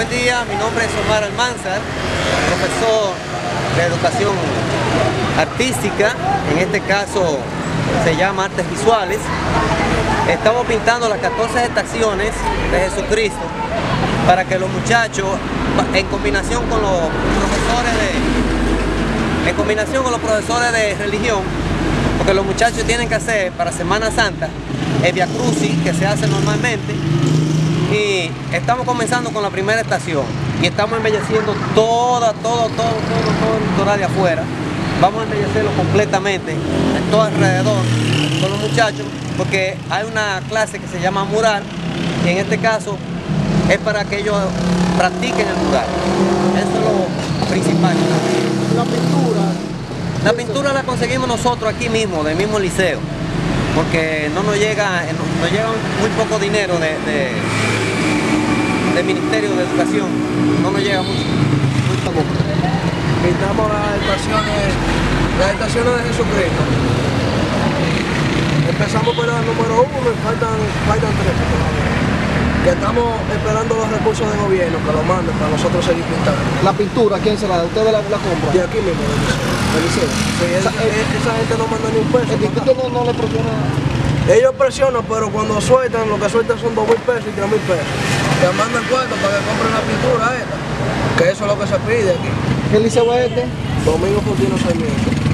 Buen día, mi nombre es Omar Almanzar, profesor de educación artística, en este caso se llama Artes Visuales. Estamos pintando las 14 estaciones de Jesucristo para que los muchachos, en combinación con los profesores de, en combinación con los profesores de religión, porque los muchachos tienen que hacer para Semana Santa el Via Crucis que se hace normalmente y estamos comenzando con la primera estación y estamos embelleciendo toda, todo, todo, todo, todo el litoral de afuera. Vamos a embellecerlo completamente, en todo alrededor, con los muchachos, porque hay una clase que se llama mural y en este caso es para que ellos practiquen el mural. Eso es lo principal. La pintura. La pintura la conseguimos nosotros aquí mismo, del mismo liceo, porque no nos llega, nos llega muy poco dinero de, de del Ministerio de Educación, no nos llega mucho. Pintamos las estaciones, las estaciones de Jesucristo. Empezamos por la número uno y faltan, faltan tres todavía. Que estamos esperando los recursos del gobierno que lo manden para nosotros seguir pintando. La pintura, ¿quién se la da? ¿Ustedes la, la compran? De aquí mismo, del liceo. Sí, esa, esa gente no manda ni un peso. El distrito no, no le presiona Ellos presionan, pero cuando sueltan, lo que sueltan son dos mil pesos y tres mil pesos. Que mandan cuarto para que compren la pintura esta. Que eso es lo que se pide aquí. ¿Qué liceo es este? Domingo Fortino Sarmiento.